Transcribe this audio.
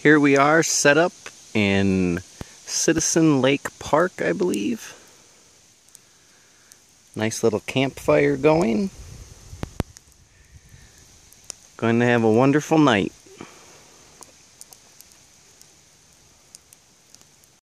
Here we are set up in Citizen Lake Park, I believe. Nice little campfire going. Going to have a wonderful night.